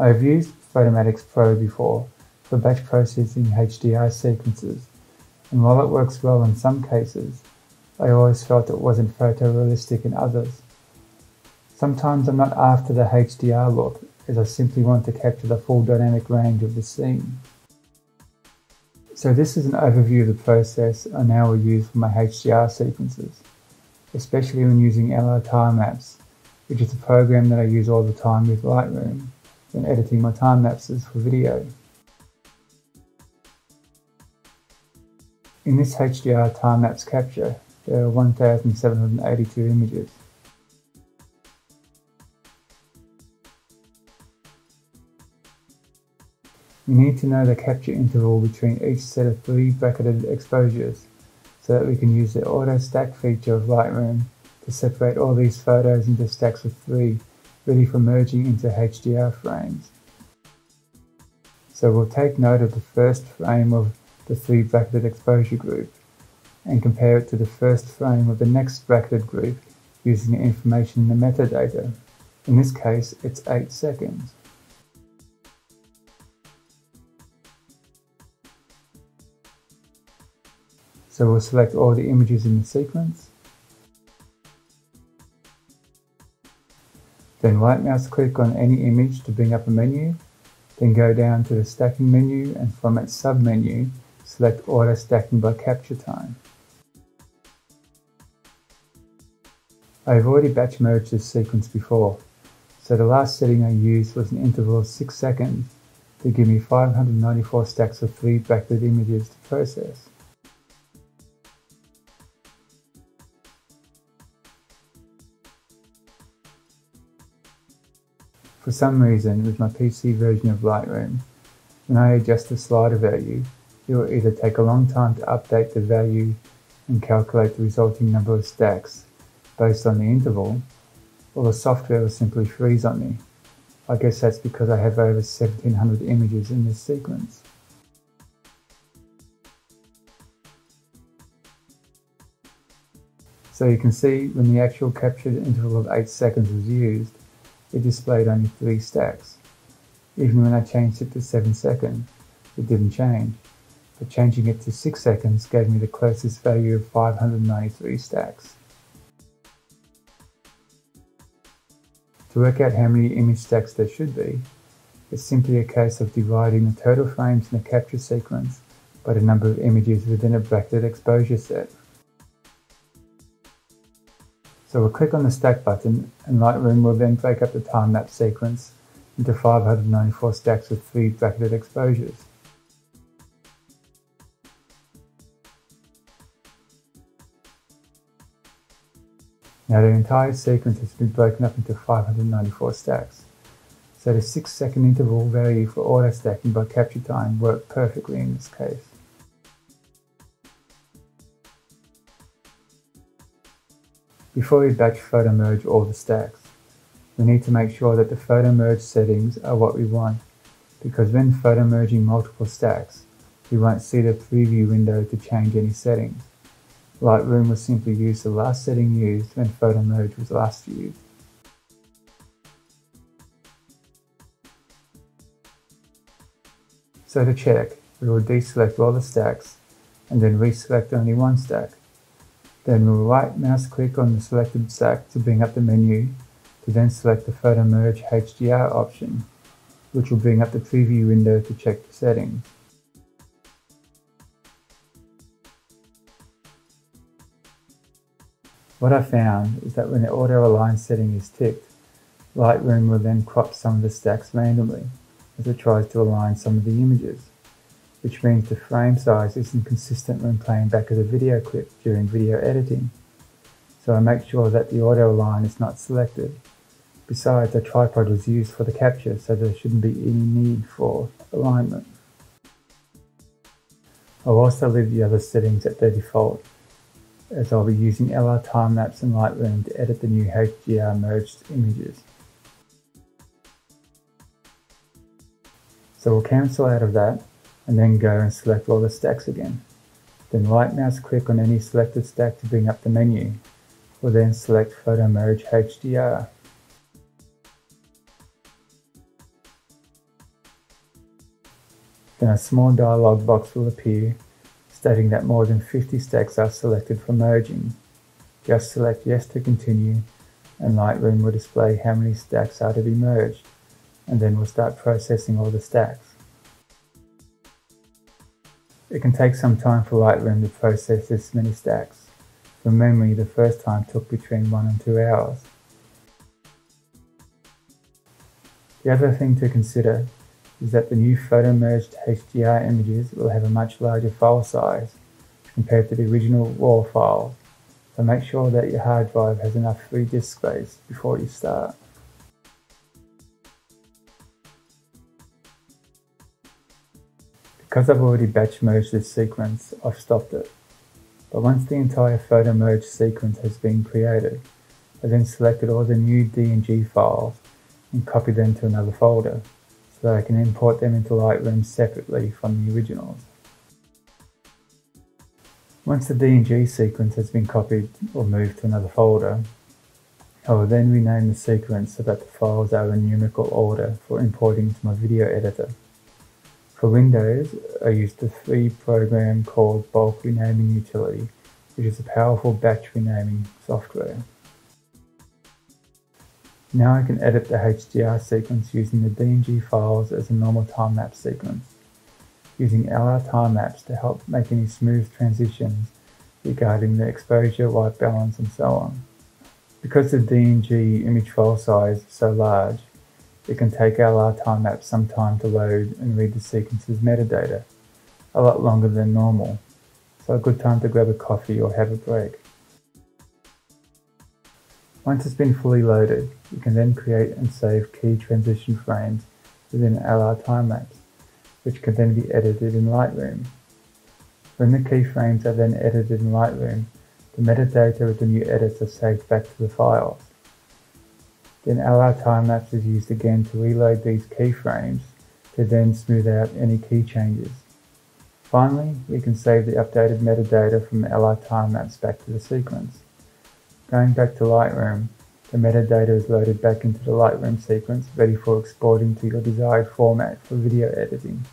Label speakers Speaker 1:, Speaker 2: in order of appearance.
Speaker 1: I have used Photomatix Pro before for batch processing HDR sequences, and while it works well in some cases, I always felt it wasn't photorealistic in others. Sometimes I'm not after the HDR look, as I simply want to capture the full dynamic range of the scene. So this is an overview of the process I now will use for my HDR sequences, especially when using LR time which is a program that I use all the time with Lightroom when editing my time lapses for video. In this HDR time-lapse capture, there are 1782 images. You need to know the capture interval between each set of three bracketed exposures so that we can use the auto stack feature of Lightroom to separate all these photos into stacks of three ready for merging into HDR frames. So we'll take note of the first frame of the three bracketed exposure group and compare it to the first frame of the next bracketed group using the information in the metadata. In this case, it's 8 seconds. So we'll select all the images in the sequence Then right mouse click on any image to bring up a menu, then go down to the stacking menu and from its sub-menu, select auto stacking by capture time. I've already batch merged this sequence before, so the last setting I used was an interval of 6 seconds to give me 594 stacks of 3 bracketed images to process. For some reason, with my PC version of Lightroom, when I adjust the slider value, it will either take a long time to update the value and calculate the resulting number of stacks based on the interval, or the software will simply freeze on me. I guess that's because I have over 1700 images in this sequence. So you can see when the actual captured interval of 8 seconds was used, it displayed only 3 stacks. Even when I changed it to 7 seconds, it didn't change, but changing it to 6 seconds gave me the closest value of 593 stacks. To work out how many image stacks there should be, it's simply a case of dividing the total frames in a capture sequence by the number of images within a bracketed exposure set. So we'll click on the stack button and Lightroom will then break up the time-lapse sequence into 594 stacks with three bracketed exposures. Now the entire sequence has been broken up into 594 stacks, so the 6 second interval value for auto stacking by capture time worked perfectly in this case. Before we batch photo merge all the stacks, we need to make sure that the photo merge settings are what we want, because when photo merging multiple stacks, we won't see the preview window to change any settings. Lightroom will simply use the last setting used when photo merge was last used. So to check, we will deselect all the stacks and then reselect only one stack. Then we'll right mouse click on the selected stack to bring up the menu to then select the Photo Merge HDR option, which will bring up the preview window to check the settings. What I found is that when the auto align setting is ticked, Lightroom will then crop some of the stacks randomly as it tries to align some of the images which means the frame size isn't consistent when playing back as a video clip during video editing. So I make sure that the auto align is not selected. Besides, a tripod was used for the capture, so there shouldn't be any need for alignment. I'll also leave the other settings at their default, as I'll be using LR time-lapse and Lightroom to edit the new HDR merged images. So we'll cancel out of that and then go and select all the stacks again. Then right mouse click on any selected stack to bring up the menu. We'll then select Photo Merge HDR. Then a small dialog box will appear stating that more than 50 stacks are selected for merging. Just select yes to continue and Lightroom will display how many stacks are to be merged and then we'll start processing all the stacks. It can take some time for Lightroom to process this many stacks. From memory, the first time took between 1 and 2 hours. The other thing to consider is that the new photo merged HDR images will have a much larger file size compared to the original RAW file, so make sure that your hard drive has enough free disk space before you start. Because I've already batch merged this sequence, I've stopped it. But once the entire photo merge sequence has been created, I then selected all the new DNG files and copied them to another folder so that I can import them into Lightroom separately from the originals. Once the DNG sequence has been copied or moved to another folder, I will then rename the sequence so that the files are in numerical order for importing to my video editor. For Windows, I used the free program called Bulk Renaming Utility, which is a powerful batch renaming software. Now I can edit the HDR sequence using the DNG files as a normal time-lapse sequence, using LR time-lapse to help make any smooth transitions regarding the exposure, white balance and so on. Because the DNG image file size is so large, it can take LR time-lapse some time to load and read the sequence's metadata, a lot longer than normal, so a good time to grab a coffee or have a break. Once it's been fully loaded, you can then create and save key transition frames within LR timelapse, which can then be edited in Lightroom. When the keyframes are then edited in Lightroom, the metadata of the new edits are saved back to the files. Then LR time lapse is used again to reload these keyframes to then smooth out any key changes. Finally, we can save the updated metadata from LR timelapse back to the sequence. Going back to Lightroom, the metadata is loaded back into the Lightroom sequence ready for exporting to your desired format for video editing.